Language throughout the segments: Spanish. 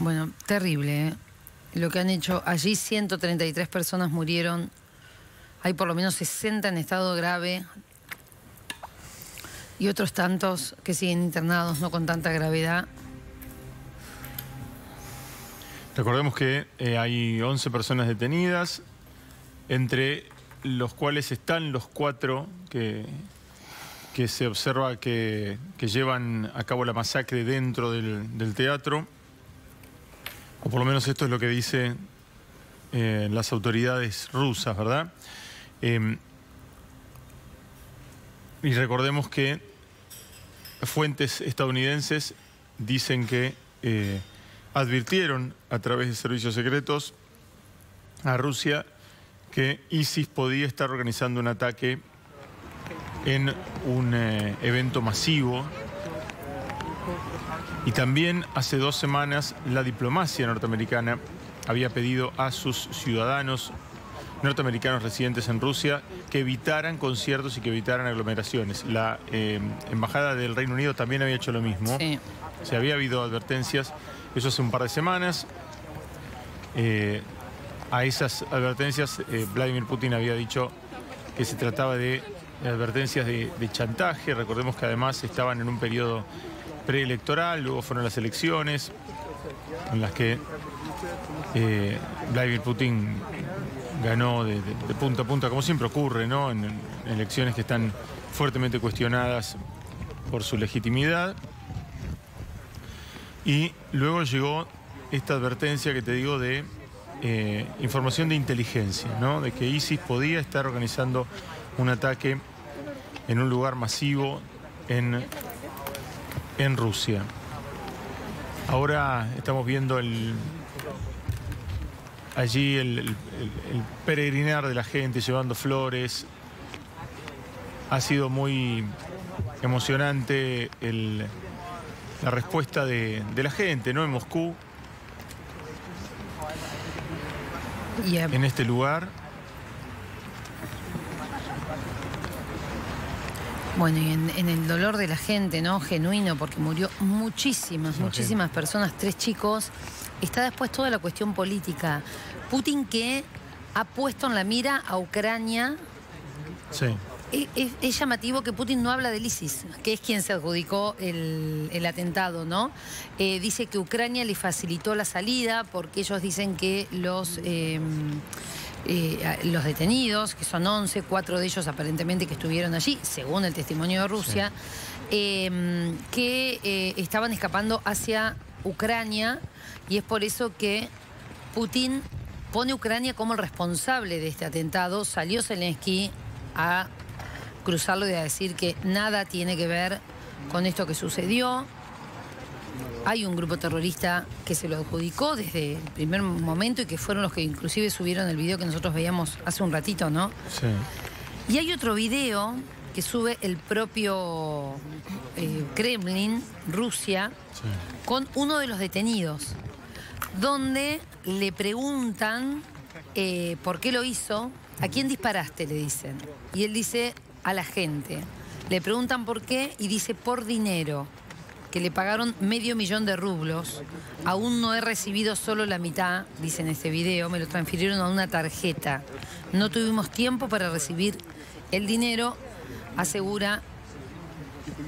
Bueno, terrible, ¿eh? Lo que han hecho allí, 133 personas murieron. Hay por lo menos 60 en estado grave. Y otros tantos que siguen internados, no con tanta gravedad. Recordemos que eh, hay 11 personas detenidas, entre los cuales están los cuatro que, que se observa que, llevan a cabo la masacre dentro del teatro. O por lo menos esto es lo que dicen eh, las autoridades rusas, ¿verdad? Eh, y recordemos que fuentes estadounidenses dicen que eh, advirtieron a través de servicios secretos a Rusia que ISIS podía estar organizando un ataque en un eh, evento masivo y también hace dos semanas la diplomacia norteamericana había pedido a sus ciudadanos norteamericanos residentes en Rusia que evitaran conciertos y que evitaran aglomeraciones. La eh, Embajada del Reino Unido también había hecho lo mismo. Sí. Se había habido advertencias, eso hace un par de semanas. Eh, a esas advertencias, eh, Vladimir Putin había dicho que se trataba de advertencias de, chantaje. Recordemos que además estaban en un periodo preelectoral, luego fueron las elecciones, en las que eh, Vladimir Putin ganó de, punta a punta, como siempre ocurre, ¿no? En, en elecciones que están fuertemente cuestionadas por su legitimidad. Y luego llegó esta advertencia que te digo de eh, información de inteligencia, ¿no? De que ISIS podía estar organizando un ataque en un lugar masivo en, en Rusia. Ahora estamos viendo el, allí el, el- el- el peregrinar de la gente llevando flores. Ha sido muy emocionante el- la respuesta de, de la gente, ¿no? En Moscú, en este lugar. Bueno, y en, en el dolor de la gente, ¿no? Genuino, porque murió muchísimas, muchísimas personas, tres chicos. Está después toda la cuestión política. Putin que ha puesto en la mira a Ucrania. Sí. Es, es- es llamativo que Putin no habla del ISIS, que es quien se adjudicó el, el atentado, ¿no? Eh, dice que Ucrania le facilitó la salida porque ellos dicen que los... eh, eh, los detenidos, que son 11, cuatro de ellos aparentemente que estuvieron allí, según el testimonio de Rusia, eh, que eh, estaban escapando hacia Ucrania y es por eso que Putin pone a Ucrania como el responsable de este atentado. Salió Zelensky a cruzarlo y a decir que nada tiene que ver con esto que sucedió. Hay un grupo terrorista que se lo adjudicó desde el primer momento y que fueron los que inclusive subieron el video que nosotros veíamos hace un ratito, ¿no? Sí. Y hay otro video que sube el propio eh, Kremlin, Rusia, Sí. con uno de los detenidos, donde le preguntan eh, por qué lo hizo, a quién disparaste, le dicen. Y él dice a la gente. Le preguntan por qué y dice por dinero, que le pagaron medio millón de rublos. Aún no he recibido solo la mitad, dice en este video, me lo transfirieron a una tarjeta. No tuvimos tiempo para recibir el dinero, asegura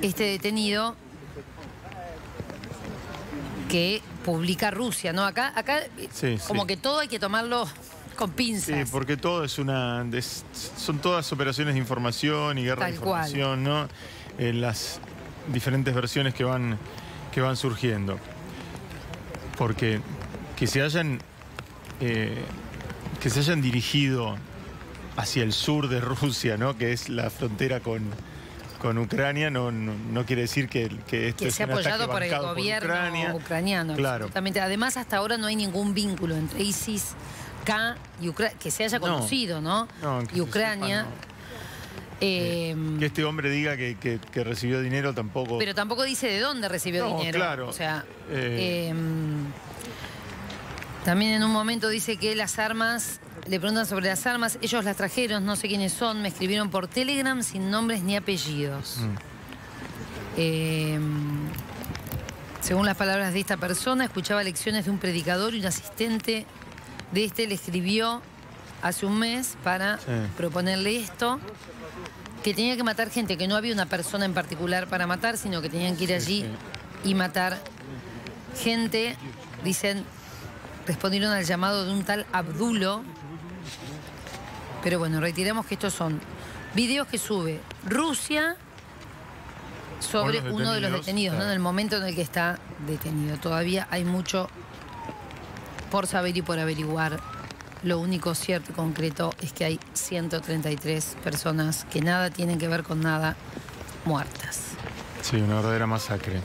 este detenido que publica Rusia, ¿no? Acá, acá eh, Sí, como sí. que todo hay que tomarlo con Sí, pinzas. porque todo es una. es- son todas operaciones de información y guerra de Tal cual. información, ¿no? En las diferentes versiones que van, que van surgiendo. Porque que se hayan. eh, que se hayan dirigido hacia el sur de Rusia, ¿no? Que es la frontera con, con Ucrania, no, no, no quiere decir que, que esto que es sea un apoyado por el gobierno Ucrania. ucraniano. Claro. absolutamente. Además, hasta ahora no hay ningún vínculo entre ISIS, K y Ucrania, que se haya No. conocido, ¿no? Y se Ucrania. sepa, no. Eh, Que este hombre diga que, que- que recibió dinero tampoco. pero tampoco dice de dónde recibió No, dinero. claro. O sea, Eh. eh, también en un momento dice que las armas, le preguntan sobre las armas, ellos las trajeron, no sé quiénes son, me escribieron por Telegram sin nombres ni apellidos. Mm. Eh, Según las palabras de esta persona, escuchaba lecciones de un predicador y un asistente de este le escribió hace un mes para Sí. proponerle esto, que tenía que matar gente, que no había una persona en particular para matar, sino que tenían que ir allí y matar gente, dicen, respondieron al llamado de un tal Abdulo. Pero bueno, retiremos que estos son videos que sube Rusia sobre uno de los detenidos, ¿no? en el momento en el que está detenido. Todavía hay mucho por saber y por averiguar. Lo único cierto y concreto es que hay 133 personas que nada tienen que ver con nada muertas. Sí, una verdadera masacre.